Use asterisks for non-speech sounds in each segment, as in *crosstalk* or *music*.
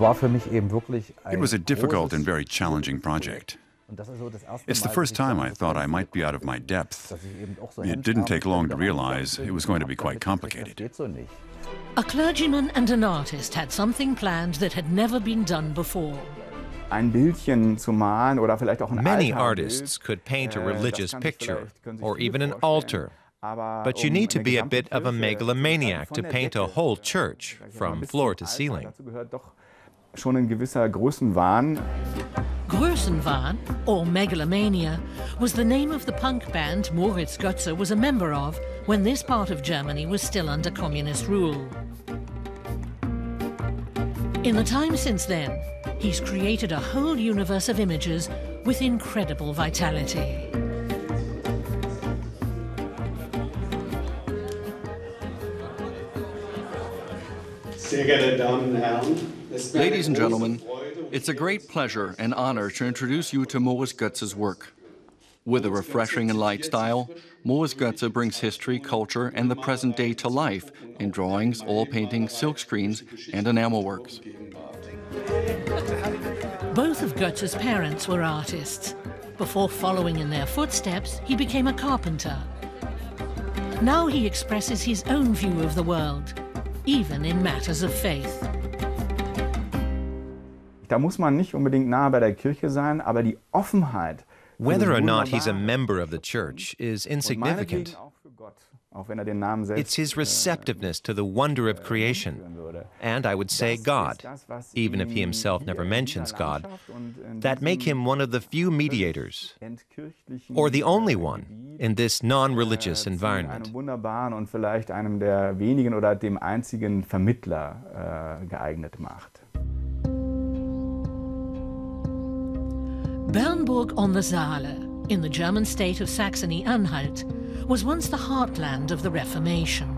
It was a difficult and very challenging project. It's the first time I thought I might be out of my depth. It didn't take long to realize it was going to be quite complicated. A clergyman and an artist had something planned that had never been done before. Many artists could paint a religious picture or even an altar. But you need to be a bit of a megalomaniac to paint a whole church from floor to ceiling. Größenwahn, or oh, megalomania, was the name of the punk band Moritz Götze was a member of when this part of Germany was still under communist rule. In the time since then, he's created a whole universe of images with incredible vitality. Ladies and gentlemen, it's a great pleasure and honor to introduce you to Moritz Götze's work. With a refreshing and light style, Moritz Götze brings history, culture, and the present day to life in drawings, oil paintings, silkscreens, and enamel works. Both of Götze's parents were artists. Before following in their footsteps, he became a carpenter. Now he expresses his own view of the world, even in matters of faith. Da muss man nicht unbedingt nahe bei der Kirche sein, aber die Offenheit. Whether or not he's a member of the church is insignificant. It's his receptiveness to the wonder of creation, and I would say God, even if he himself never mentions God, that make him one of the few mediators, or the only one, in this non religious environment. Bernburg on the Saale, in the German state of Saxony-Anhalt, was once the heartland of the Reformation.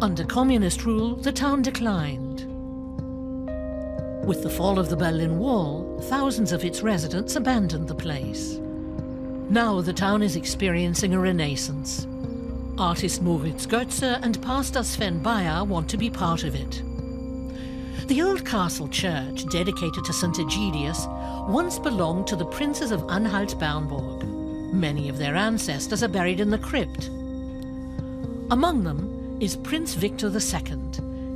Under communist rule, the town declined. With the fall of the Berlin Wall, thousands of its residents abandoned the place. Now the town is experiencing a renaissance. Artist Moritz Götze and pastor Sven Bayer want to be part of it. The old castle church, dedicated to St. Egidius, once belonged to the princes of Anhalt-Bernburg. Many of their ancestors are buried in the crypt. Among them is Prince Victor II,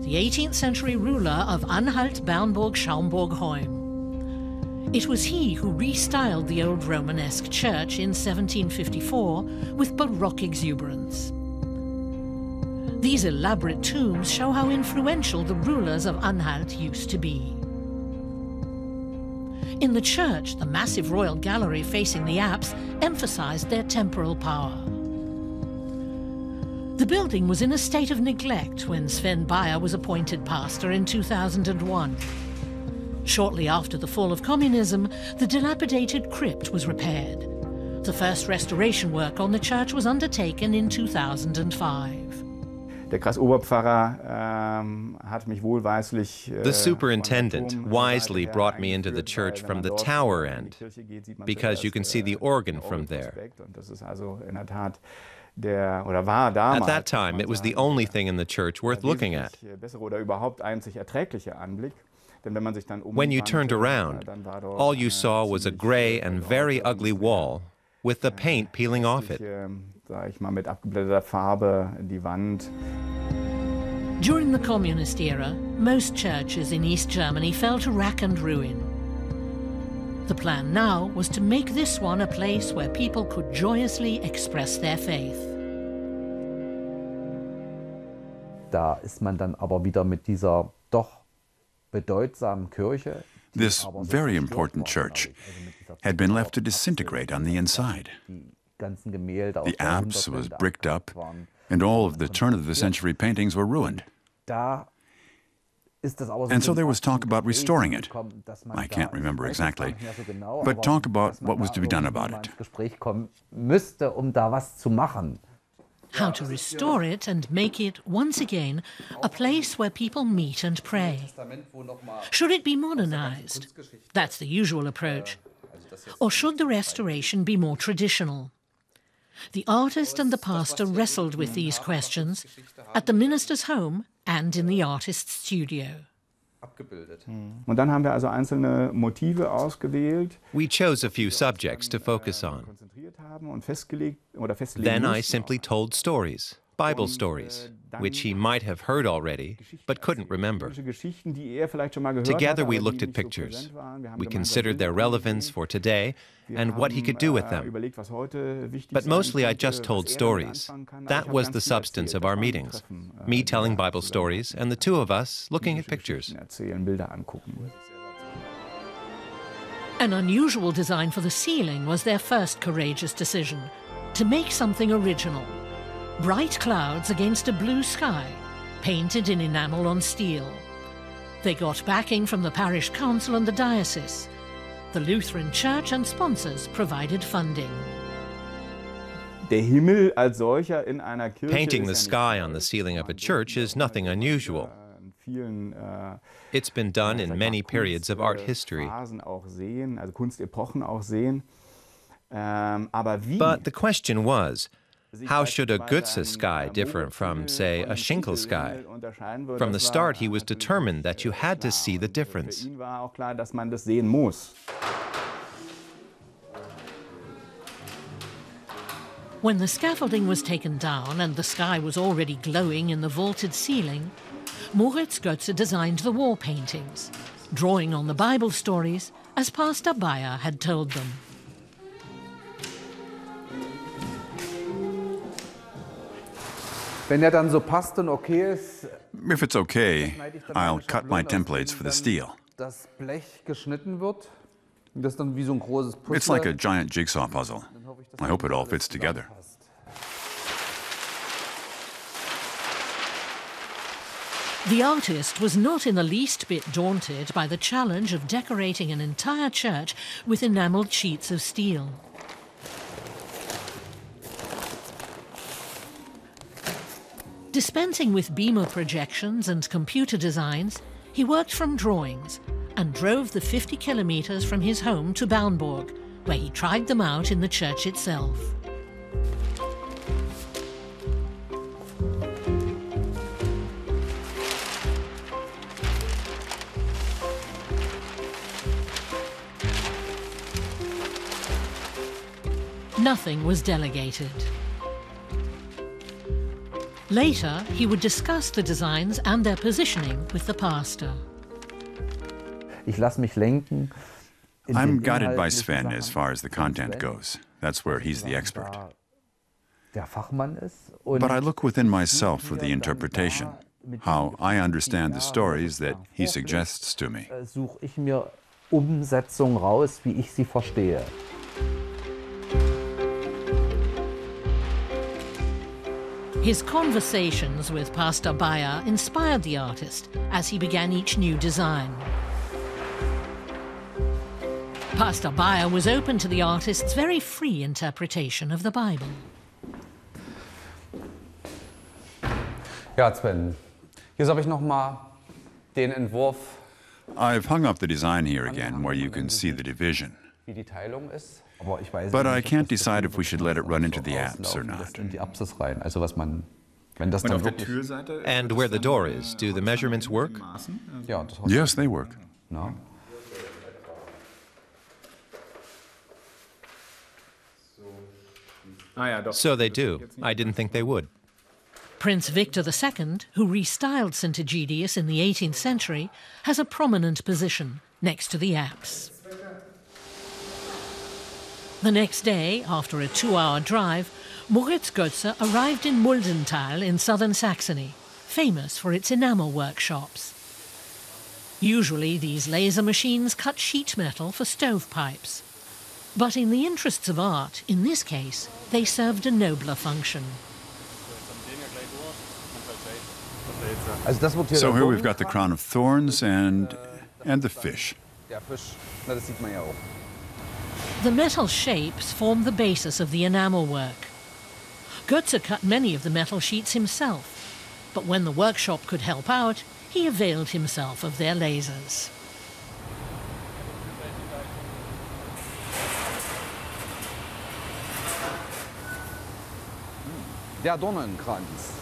the 18th century ruler of Anhalt-Bernburg-Schaumburg-Hoym. It was he who restyled the old Romanesque church in 1754 with Baroque exuberance. These elaborate tombs show how influential the rulers of Anhalt used to be. In the church, the massive royal gallery facing the apse emphasized their temporal power. The building was in a state of neglect when Sven Bayer was appointed pastor in 2001. Shortly after the fall of communism, the dilapidated crypt was repaired. The first restoration work on the church was undertaken in 2005. The superintendent wisely brought me into the church from the tower end, because you can see the organ from there. At that time, it was the only thing in the church worth looking at. When you turned around, all you saw was a gray and very ugly wall with the paint peeling off it. Sage ich mal, mit abgeblätterter Farbe die Wand. During the communist era, most churches in East Germany fell to rack and ruin. The plan now was to make this one a place where people could joyously express their faith. Da ist man dann aber wieder mit dieser doch bedeutsamen Kirche. This very important church had been left to disintegrate on the inside. The apse was bricked up, and all of the turn of the century paintings were ruined. And so there was talk about restoring it. I can't remember exactly, but talk about what was to be done about it. How to restore it and make it, once again, a place where people meet and pray. Should it be modernized? That's the usual approach. Or should the restoration be more traditional? The artist and the pastor wrestled with these questions at the minister's home and in the artist's studio. Hm. Und dann haben wir also einzelne Motive ausgewählt. We chose a few subjects to focus on. Then I simply told stories. Bible stories, which he might have heard already, but couldn't remember. Together we looked at pictures. We considered their relevance for today and what he could do with them. But mostly I just told stories. That was the substance of our meetings. Me telling Bible stories and the two of us looking at pictures. An unusual design for the ceiling was their first courageous decision to make something original bright clouds against a blue sky, painted in enamel on steel. They got backing from the parish council and the diocese. The Lutheran Church and sponsors provided funding. Painting the sky on the ceiling of a church is nothing unusual. It's been done in many periods of art history. But the question was, how should a Goetze sky differ from, say, a Schinkel sky? From the start, he was determined that you had to see the difference. When the scaffolding was taken down and the sky was already glowing in the vaulted ceiling, Moritz Goetze designed the wall paintings, drawing on the Bible stories as Pastor Bayer had told them. If it's okay, I'll cut my templates for the steel. It's like a giant jigsaw puzzle. I hope it all fits together. The artist was not in the least bit daunted by the challenge of decorating an entire church with enameled sheets of steel. Dispensing with beamer projections and computer designs, he worked from drawings and drove the 50 kilometers from his home to Bernburg, where he tried them out in the church itself. Nothing was delegated. Later, he would discuss the designs and their positioning with the pastor. I'm guided by Sven as far as the content goes. That's where he's the expert. But I look within myself for the interpretation, how I understand the stories that he suggests to me. His conversations with Pastor Bayer inspired the artist as he began each new design. Pastor Bayer was open to the artist's very free interpretation of the Bible. Ja, Sven, hier habe ich noch den Entwurf. I've hung up the design here again where you can see the division. But I can't decide if we should let it run into the apse or not. And where the door is, do the measurements work? Yes, they work. So they do. I didn't think they would. Prince Victor II, who restyled St. Egidius in the 18th century, has a prominent position next to the apse. The next day, after a two-hour drive, Moritz Goetze arrived in Muldental in southern Saxony, famous for its enamel workshops. Usually these laser machines cut sheet metal for stovepipes. But in the interests of art, in this case, they served a nobler function. So here we've got the crown of thorns and and the fish. The metal shapes form the basis of the enamel work. Goetze cut many of the metal sheets himself, but when the workshop could help out, he availed himself of their lasers. Hmm. Der Dornenkranz.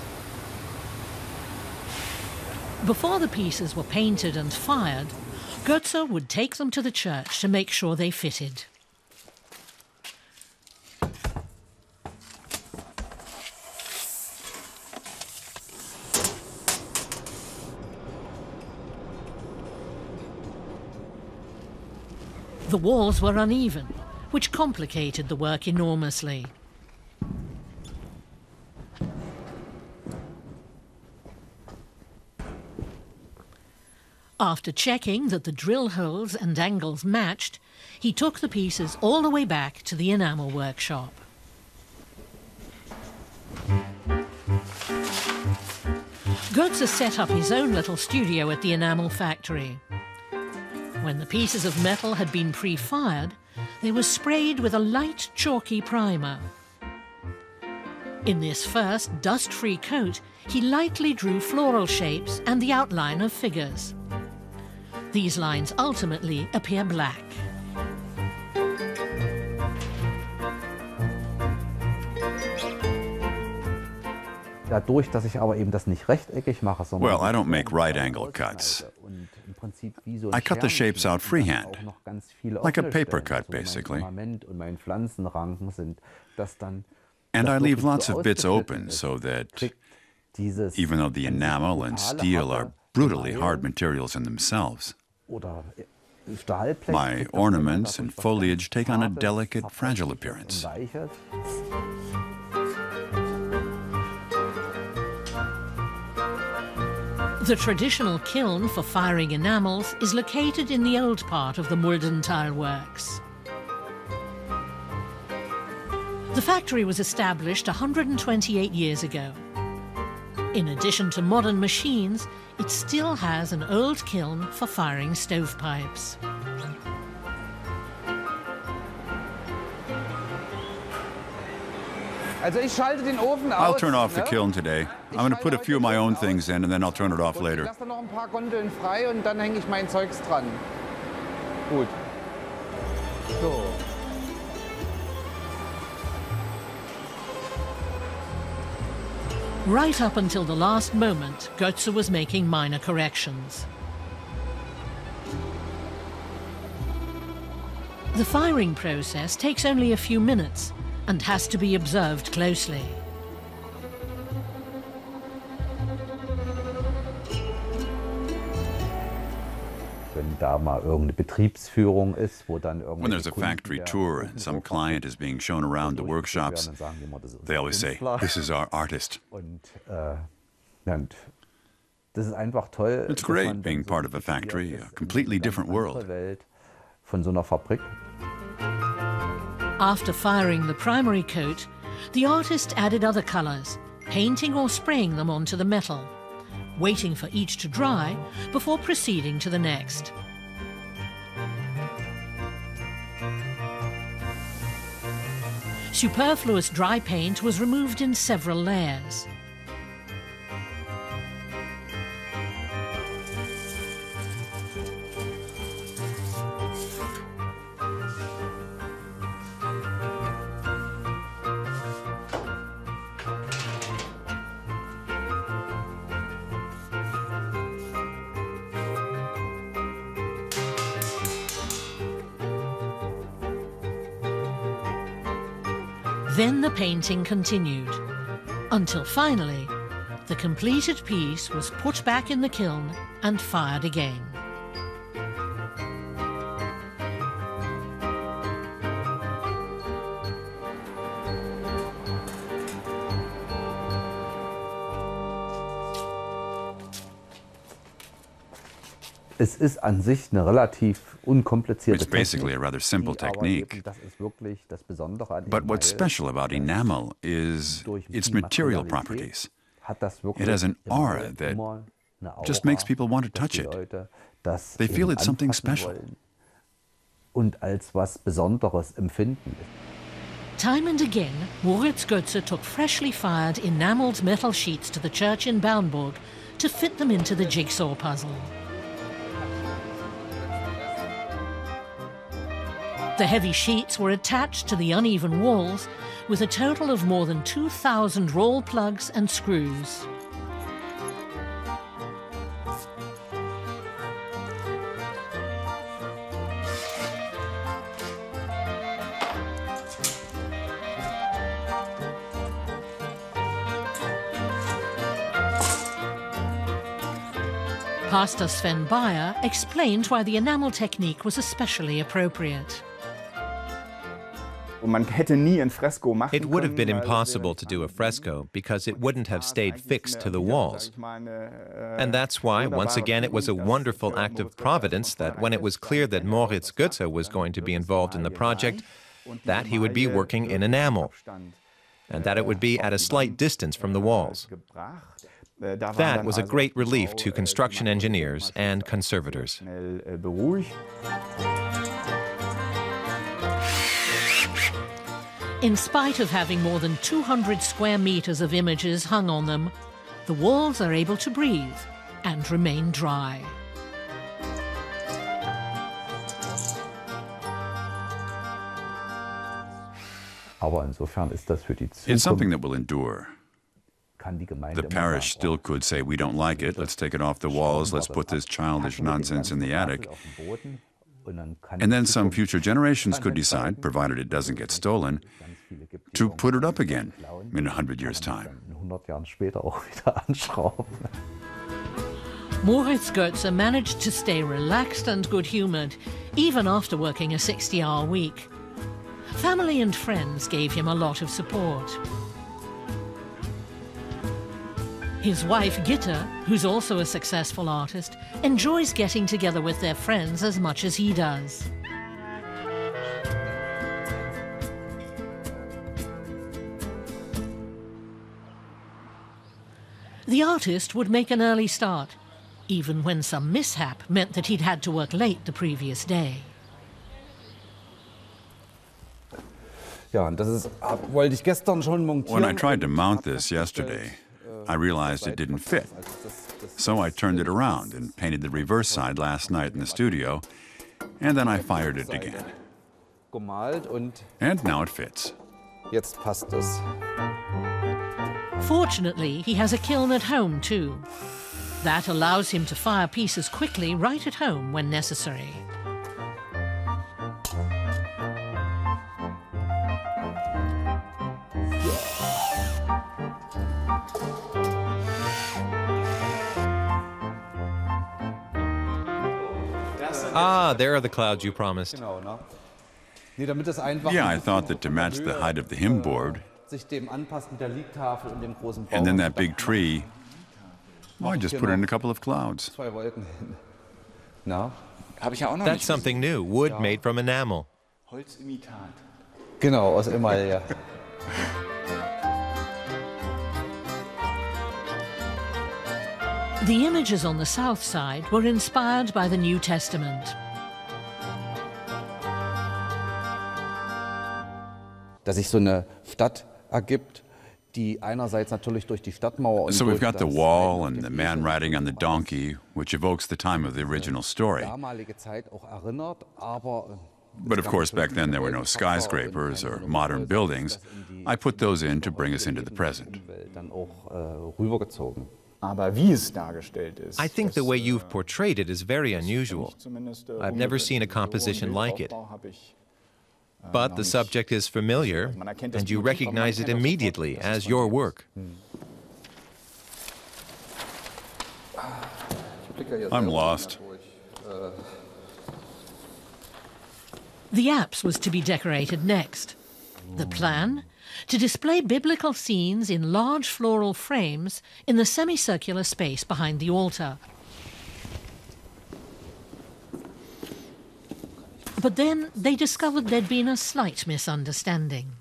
Before the pieces were painted and fired, Goetze would take them to the church to make sure they fitted. The walls were uneven, which complicated the work enormously. After checking that the drill holes and angles matched, he took the pieces all the way back to the enamel workshop. Goetze set up his own little studio at the enamel factory. When the pieces of metal had been pre-fired, they were sprayed with a light chalky primer. In this first dust-free coat, he lightly drew floral shapes and the outline of figures. These lines ultimately appear black. Dadurch, dass ich aber eben das nicht rechteckig mache, sondern Well, I don't make right angle cuts. I cut the shapes out freehand, like a paper cut, basically. And I leave lots of bits open so that even though the enamel and steel are brutally hard materials in themselves, my ornaments and foliage take on a delicate, fragile appearance. The traditional kiln for firing enamels is located in the old part of the Muldental works. The factory was established 128 years ago. In addition to modern machines, it still has an old kiln for firing stovepipes. I'll turn off the kiln today. I'm going to put a few of my own things in and then I'll turn it off later. Right up until the last moment, Goetze was making minor corrections. The firing process takes only a few minutes and has to be observed closely. When there's a factory tour and some client is being shown around the workshops, they always say, this is our artist. It's great being part of a factory, a completely different world. After firing the primary coat, the artist added other colors, painting or spraying them onto the metal, waiting for each to dry before proceeding to the next. Superfluous dry paint was removed in several layers. Painting continued, until finally, the completed piece was put back in the kiln and fired again. Es ist an sich eine relativ It's basically a rather simple technique. But what's special about enamel is its material properties. It has an aura that just makes people want to touch it. They feel it's something special. Und als was Besonderes empfinden. Time and again, Moritz Goetze took freshly fired enameled metal sheets to the church in Bernburg to fit them into the jigsaw puzzle. The heavy sheets were attached to the uneven walls with a total of more than 2,000 roll plugs and screws. Pastor Sven Bayer explained why the enamel technique was especially appropriate. It would have been impossible to do a fresco because it wouldn't have stayed fixed to the walls. And that's why, once again, it was a wonderful act of providence that when it was clear that Moritz Goetze was going to be involved in the project, that he would be working in enamel, and that it would be at a slight distance from the walls. That was a great relief to construction engineers and conservators. In spite of having more than 200 square meters of images hung on them, the walls are able to breathe and remain dry. It's something that will endure. The parish still could say, we don't like it, let's take it off the walls, let's put this childish nonsense in the attic. And then some future generations could decide, provided it doesn't get stolen, to put it up again in a hundred years' time. *laughs* Moritz Goetze managed to stay relaxed and good-humoured, even after working a 60-hour week. Family and friends gave him a lot of support. His wife, Gitta, who's also a successful artist, enjoys getting together with their friends as much as he does. The artist would make an early start, even when some mishap meant that he'd had to work late the previous day. When I tried to mount this yesterday, I realized it didn't fit. So I turned it around and painted the reverse side last night in the studio, and then I fired it again. And now it fits. Fortunately, he has a kiln at home too. That allows him to fire pieces quickly right at home when necessary. Ah, there are the clouds you promised. Yeah, I thought that to match the height of the hymn board, and then that big tree, well, I just put in a couple of clouds. That's something new, wood made from enamel. Genau, aus Email, ja. The images on the south side were inspired by the New Testament. Dass sich so eine Stadt ergibt, die einerseits natürlich durch die Stadtmauer und So we've got the wall and the man riding on the donkey, which evokes the time of the original story. damalige Zeit auch erinnert, aber äh, But of course, back then there were no skyscrapers or modern buildings. I put those in to bring us into the present. dann auch äh, rübergezogen. I think the way you've portrayed it is very unusual. I've never seen a composition like it. But the subject is familiar, and you recognize it immediately as your work. I'm *sighs* lost. The apse was to be decorated next. The plan? To display biblical scenes in large floral frames in the semicircular space behind the altar. But then they discovered there'd been a slight misunderstanding.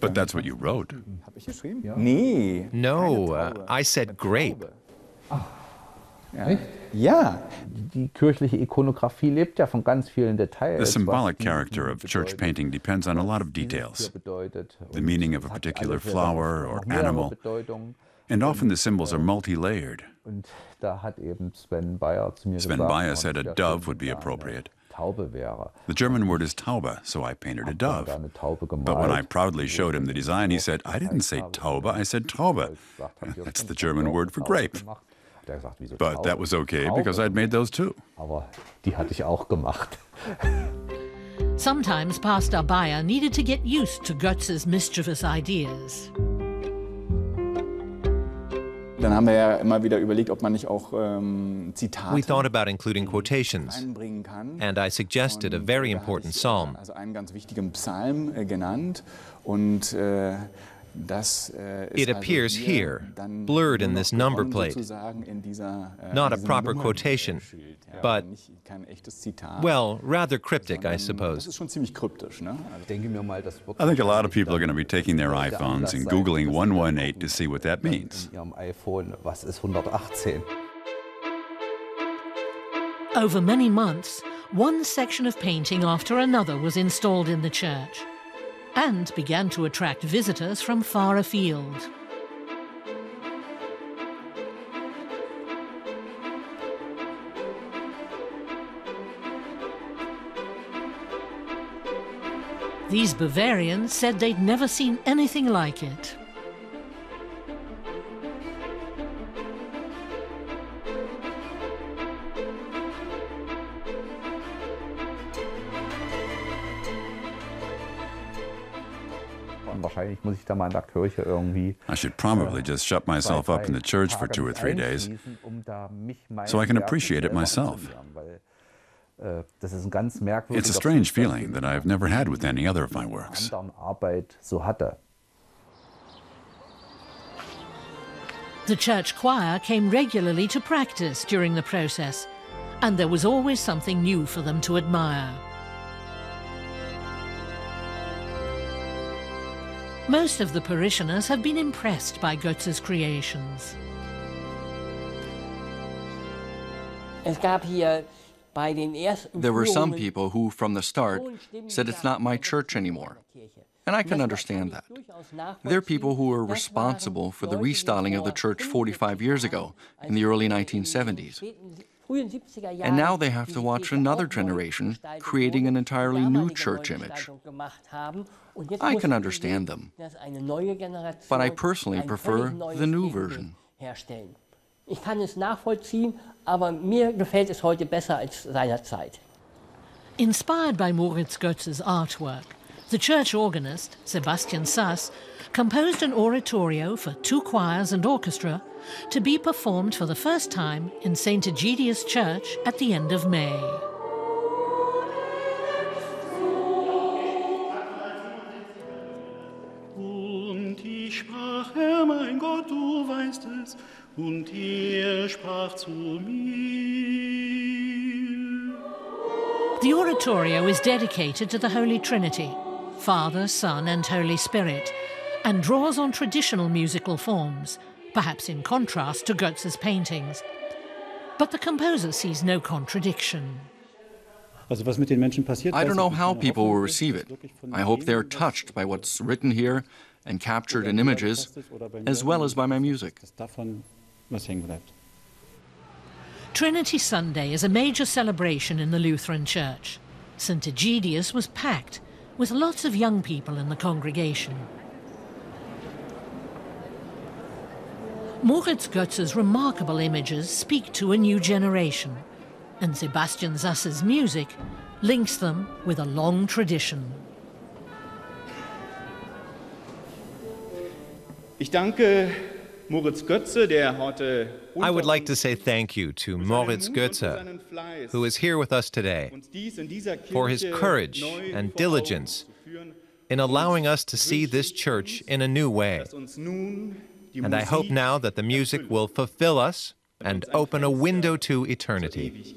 But that's what you wrote. No, uh, I said grape. Ja. Die kirchliche Ikonografie lebt ja von ganz vielen Details. The symbolic character of church painting depends on a lot of details. The meaning of a particular flower or animal. And often the symbols are multi-layered. Und da hat eben Sven Bayer zu mir Sven Bayer said a dove would be appropriate. The German word is Taube, so I painted a dove. Da eine Taube But when I proudly showed him the design, he said, I didn't say Traube, I said Taube. That's the German word for grape. Hat er gesagt, wieso But that was okay because I'd made those too. Aber die hatte ich auch gemacht. Sometimes Pastor Bayer needed to get used to Goetze's mischievous ideas. Dann haben wir ja immer wieder überlegt, ob man nicht auch ähm, Zitate We thought about including quotations, and I suggested a very important psalm. Also einen ganz wichtigen Psalm äh, genannt. Und äh, Äh, it appears here, blurred in this number plate. Äh, Not a proper quotation, but, kein echtes Zitat, well, rather cryptic, I suppose. Das ist schon ziemlich kryptisch, ne? Also denke mir mal, das I think a lot of people are going to be taking their iPhones and Googling 118 to see what that means. In ihrem iPhone, was ist 118? Over many months, one section of painting after another was installed in the church and began to attract visitors from far afield. These Bavarians said they'd never seen anything like it. Wahrscheinlich muss ich da mal in der Kirche irgendwie. I should probably äh, just shut myself up in the church for two or three days um so I can appreciate it myself. Äh, das ist ein ganz merkwürdiger It's a strange feeling that I've never had with any other of my works. So hatte. The church choir came regularly to practice during the process, and there was always something new for them to admire. Most of the parishioners have been impressed by Goetze's creations. There were some people who, from the start, said it's not my church anymore. And I can understand that. They're people who were responsible for the restyling of the church 45 years ago, in the early 1970s. And now they have to watch another generation creating an entirely new church image. I can understand them, but I personally prefer the new version. Ich kann es nachvollziehen, aber mir gefällt es heute besser als seinerzeit. Inspired by Moritz Goetze's artwork, the church organist, Sebastian Sass, composed an oratorio for two choirs and orchestra to be performed for the first time in St. Egidius Church at the end of May. Und ich sprach, Herr mein Gott, du weißt es, und er sprach zu mir. The oratorio is dedicated to the Holy Trinity, Father, Son, and Holy Spirit, and draws on traditional musical forms, perhaps in contrast to Goetze's paintings. But the composer sees no contradiction. I don't know how people will receive it. I hope they're touched by what's written here and captured in images, as well as by my music. Trinity Sunday is a major celebration in the Lutheran Church. St. Egidius was packed, with lots of young people in the congregation. Moritz Goetze's remarkable images speak to a new generation, and Sebastian Sass's music links them with a long tradition. Ich danke Moritz Götze, der heute I would like to say thank you to Moritz Goetze, who is here with us today, for his courage and diligence in allowing us to see this church in a new way. And I hope now that the music will fulfill us and open a window to eternity.